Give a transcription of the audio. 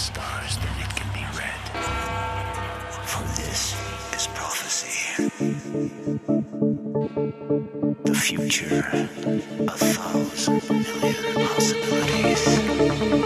stars that it can be read. For this is prophecy. The future, a thousand million possibilities.